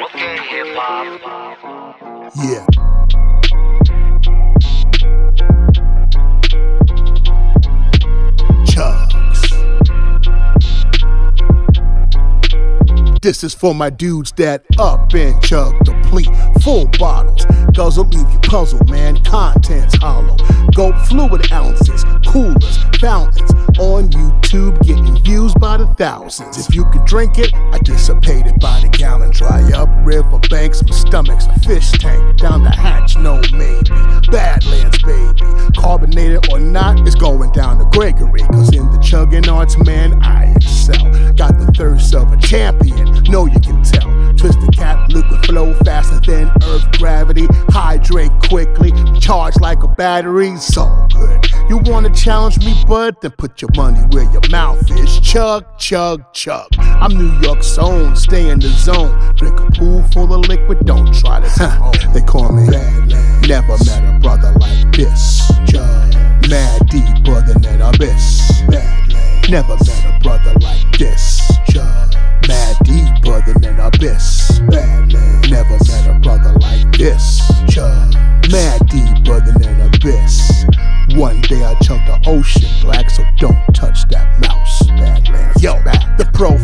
Yeah. Chugs. This is for my dudes that up and chug the deplete full bottles. Guzzle leave you puzzled, man. Contents hollow. Go fluid ounces, coolers, fountains. On YouTube, getting views by the thousands. If you could drink it, I dissipate it by the gallon. Dry up river banks, my stomach's a fish tank. Down the hatch, no maybe. Badlands, baby. Carbonated or not, it's going down to Gregory. Cause in the chugging arts, man, I excel. Got the thirst of a champion, no, you can tell. Twist the cap, liquid flow faster than Earth gravity. Hydrate quickly, charge like a battery. So good. You wanna challenge me, bud? Then put your money where your mouth is. Chug, chug, chug. I'm New York's own, stay in the zone. Drink a pool full of liquid, don't try to huh. They call me Badlands. Never met a brother like this. Chug. Mad deeper than abyss. Badlands. Never met a brother like this. Chug. Mad deeper than abyss. Badlands. Never met a brother like this. Chug. Mad deeper than an abyss. One day I chug the ocean black, so don't touch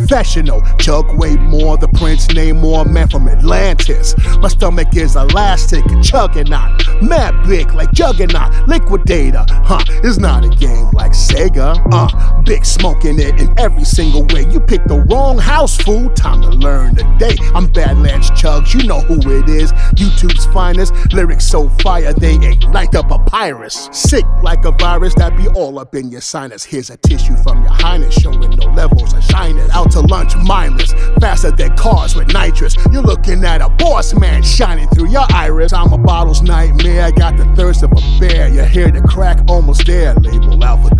professional chug way more. The prince Namor man from Atlantis. My stomach is elastic and chugging on. Mad big like Juggernaut, Liquidator. Huh, it's not a game Sega. Uh, big smoking it in every single way. You picked the wrong house, fool. Time to learn today. I'm Badlands Chugs, you know who it is. YouTube's finest. Lyrics so fire, they ain't ignite the papyrus. Sick like a virus that be all up in your sinus. Here's a tissue from your highness, showing no levels of shyness. Out to lunch, mindless, faster than cars with nitrous. You're looking at a boss man shining through your iris. I'm a bottle's nightmare, got the thirst of a bear. You hear the crack almost there. Label out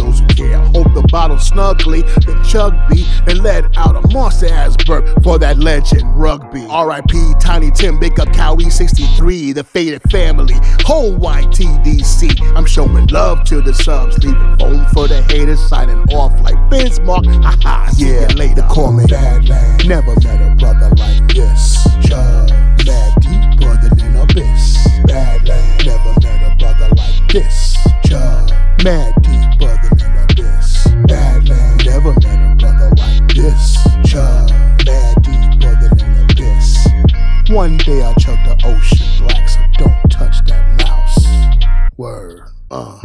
Bottle snugly, the chug beat, and let out a monster ass burp for that legend rugby. R.I.P. Tiny Tim, big up Cowie 63, the faded family. Whole white TDC. I'm showing love to the subs, leaving home for the haters, signing off like Bismarck. Haha, yeah, later. Call me Badland. Never met a brother like this. Chug, mad deeper than an abyss. Badland. Never met a brother like this. Chug, mad One day I chug the ocean black, so don't touch that mouse. Word. Uh.